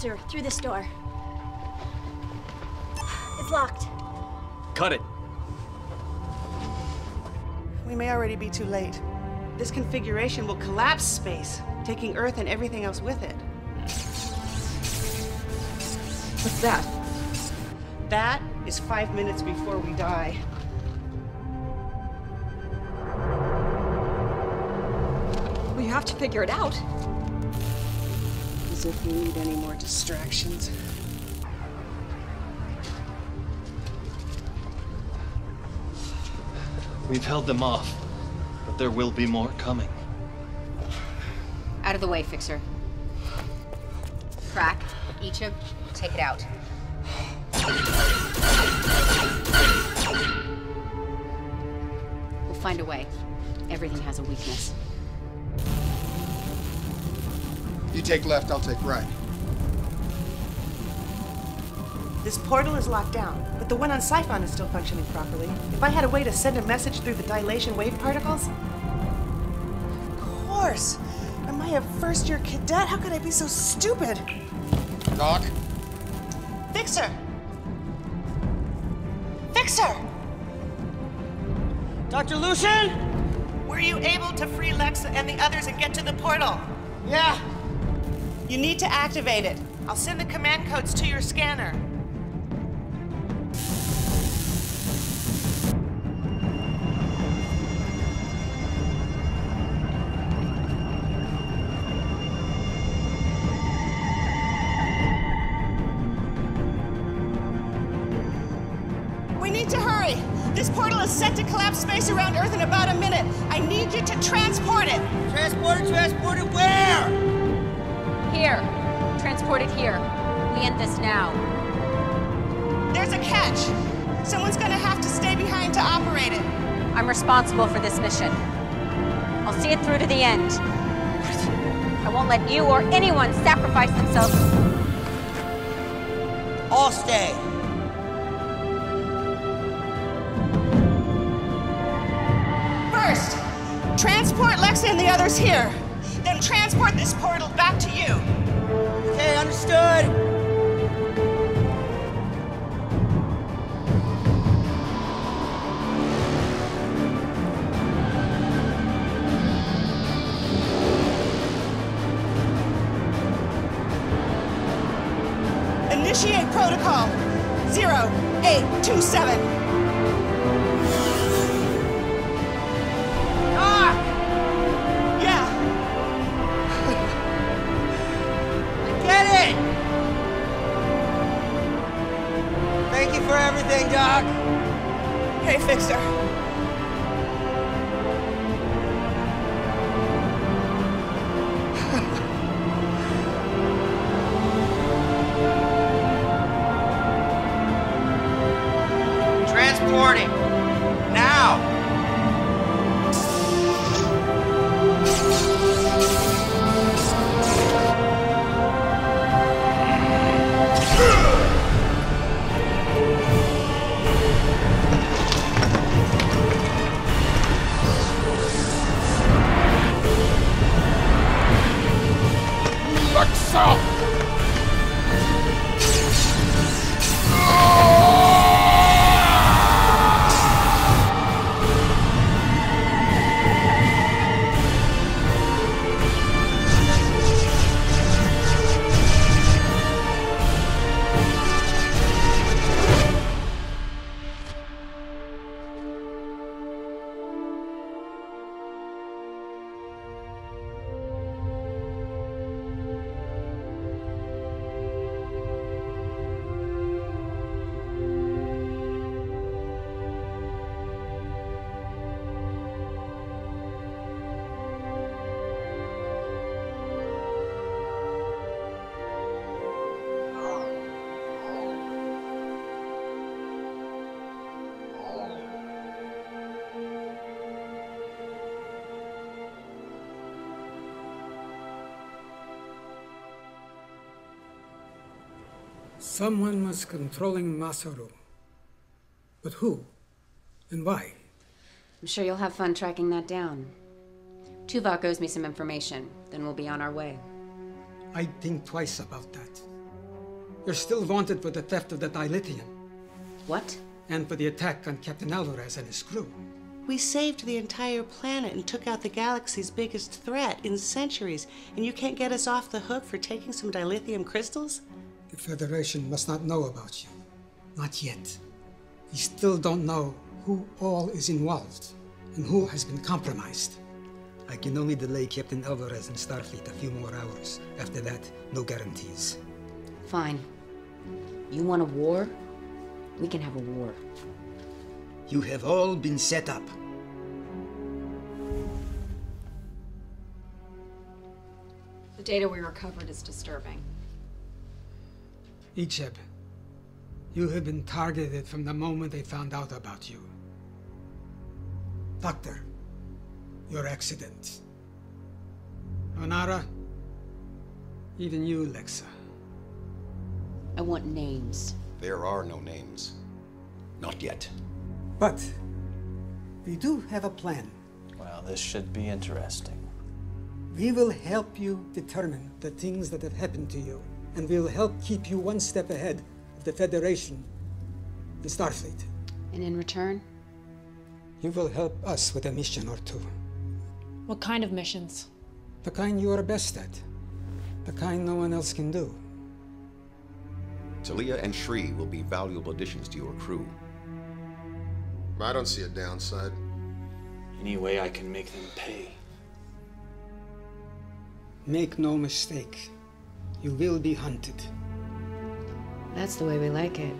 They're right up ahead, sir. Through this door. It's locked. Cut it. We may already be too late. This configuration will collapse space, taking Earth and everything else with it. What's that? That is five minutes before we die. Well, you have to figure it out. As if we need any more distractions. We've held them off, but there will be more coming. Out of the way, Fixer. Crack, Icheb, take it out. We'll find a way. Everything has a weakness. You take left, I'll take right. This portal is locked down, but the one on Siphon is still functioning properly. If I had a way to send a message through the dilation wave particles. Of course! Am I a first year cadet? How could I be so stupid? Doc? Fixer! Fixer! Dr. Lucian? Were you able to free Lexxa and the others and get to the portal? Yeah. You need to activate it. I'll send the command codes to your scanner. We need to hurry. This portal is set to collapse space around Earth in about a minute. I need you to transport it. Transport it, transport it where? Here. Transport it here. We end this now. There's a catch. Someone's gonna have to stay behind to operate it. I'm responsible for this mission. I'll see it through to the end. I won't let you or anyone sacrifice themselves. All stay. First, transport Lex and the others here. Then transport this portal back to you. Okay, understood. Initiate protocol 0827. Fixer. Someone was controlling Masaru. But who? And why? I'm sure you'll have fun tracking that down. Tuvok owes me some information, then we'll be on our way. I'd think twice about that. You're still wanted for the theft of the dilithium. What? And for the attack on Captain Alvarez and his crew. We saved the entire planet and took out the galaxy's biggest threat in centuries, and you can't get us off the hook for taking some dilithium crystals? The Federation must not know about you. Not yet. We still don't know who all is involved and who has been compromised. I can only delay Captain Alvarez and Starfleet a few more hours. After that, no guarantees. Fine. You want a war? We can have a war. You have all been set up. The data we recovered is disturbing. Icheb, you have been targeted from the moment they found out about you. Doctor, your accident. Onara, even you, Lexxa. I want names. There are no names. Not yet. But we do have a plan. Well, this should be interesting. We will help you determine the things that have happened to you, and we'll help keep you one step ahead of the Federation, the Starfleet. And in return? You will help us with a mission or two. What kind of missions? The kind you are best at. The kind no one else can do. Talia and Shree will be valuable additions to your crew. I don't see a downside. Any way I can make them pay. Make no mistake. You will be hunted. That's the way we like it.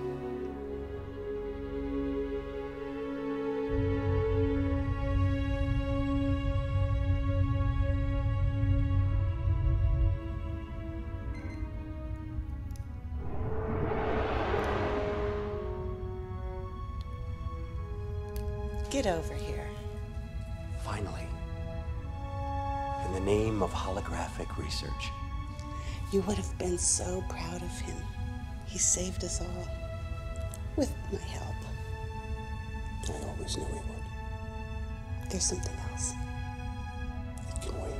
Get over here. Finally. In the name of holographic research. You would have been so proud of him. He saved us all. With my help. I always knew he would. There's something else. It can wait.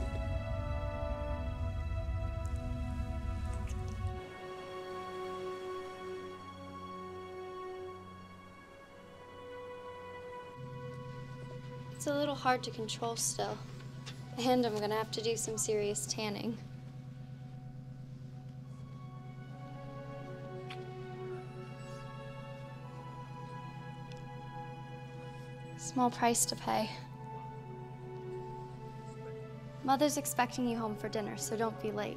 It's a little hard to control still. And I'm gonna have to do some serious tanning. Small price to pay. Mother's expecting you home for dinner, so don't be late.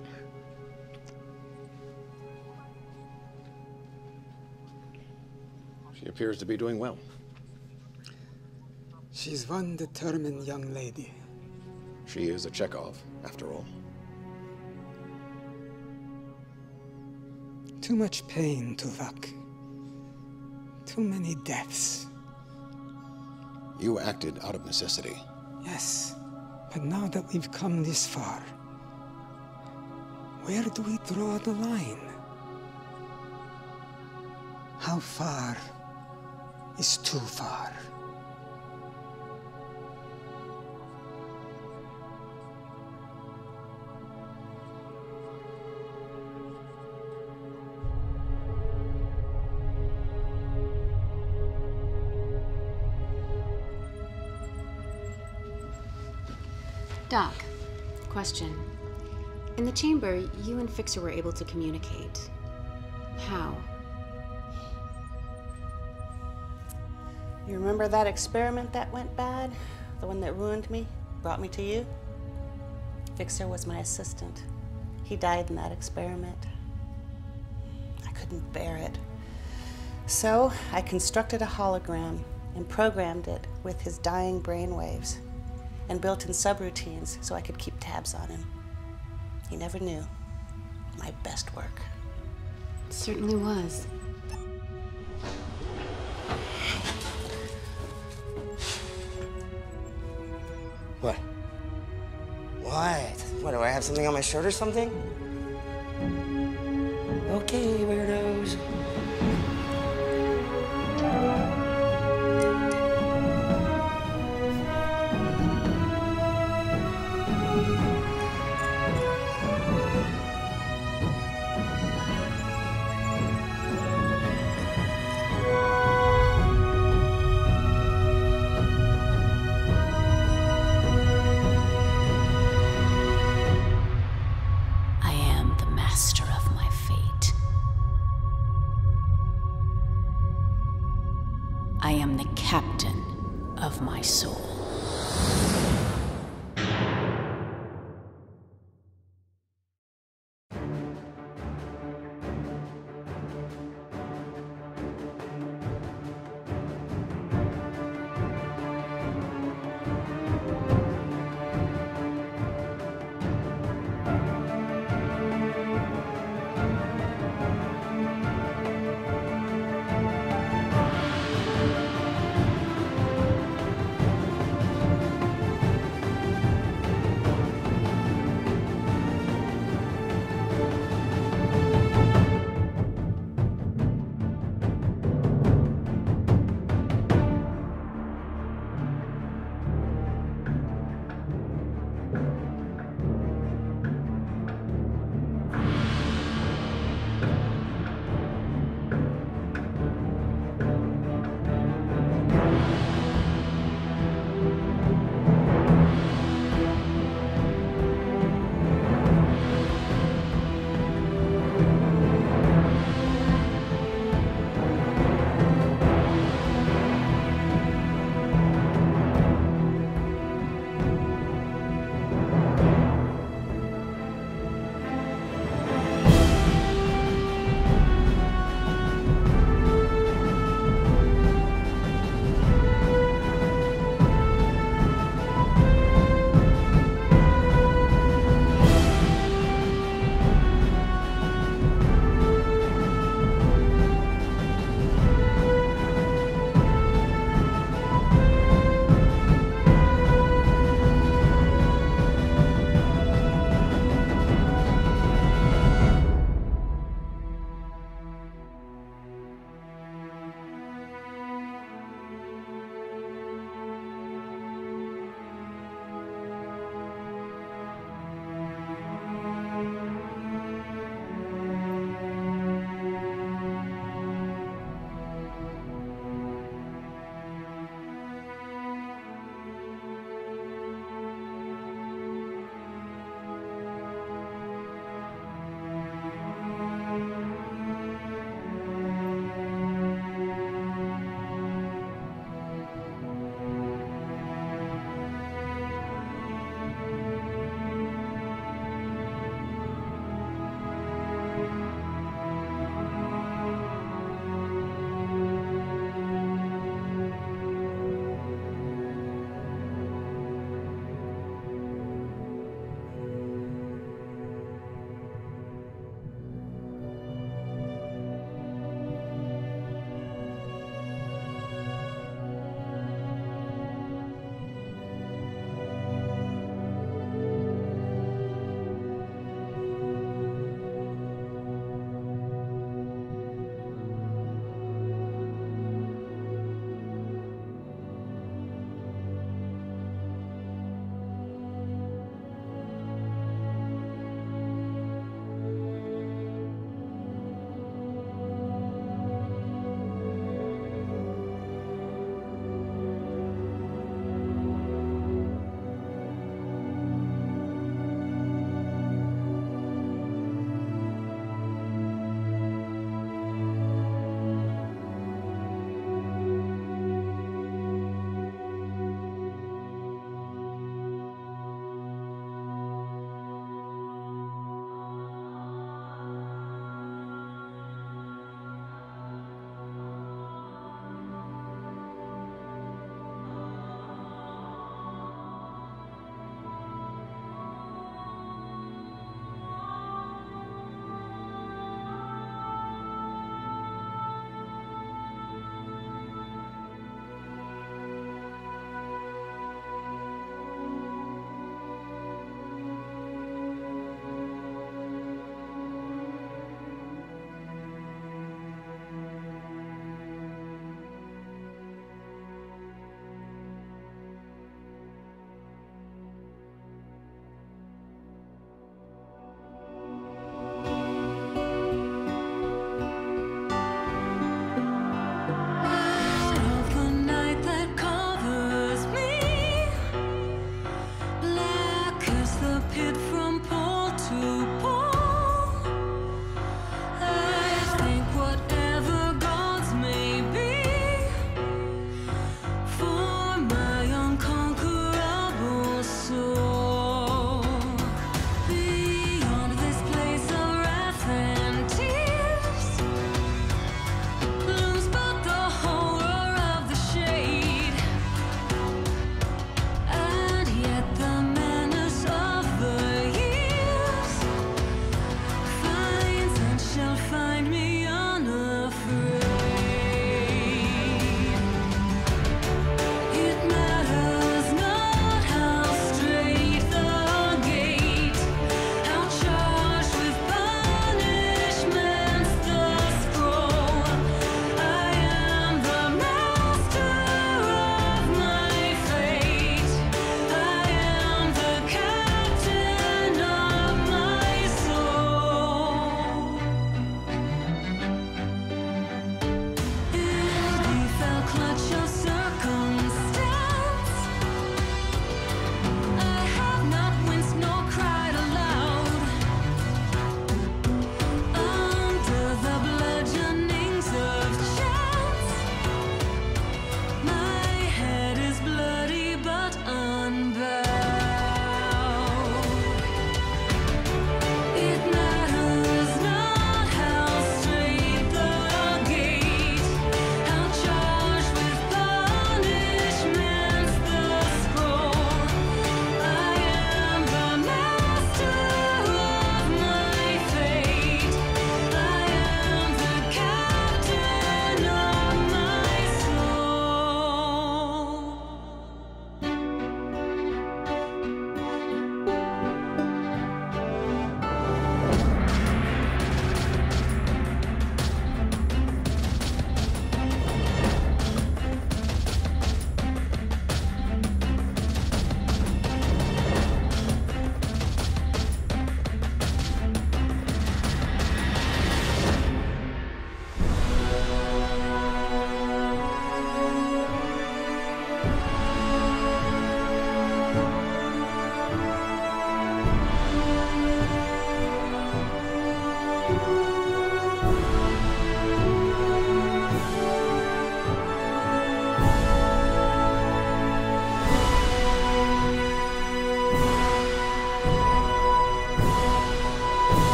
She appears to be doing well. She's one determined young lady. She is a Chekov, after all. Too much pain, Tuvok. Too many deaths. You acted out of necessity. Yes, but now that we've come this far, where do we draw the line? How far is too far? Doc, question. In the chamber, you and Fixer were able to communicate. How? You remember that experiment that went bad? The one that ruined me? Brought me to you? Fixer was my assistant. He died in that experiment. I couldn't bear it. So I constructed a hologram and programmed it with his dying brainwaves and built in subroutines so I could keep tabs on him. He never knew. My best work. It certainly was. What? What? What, do I have something on my shirt or something? Okay, weirdos.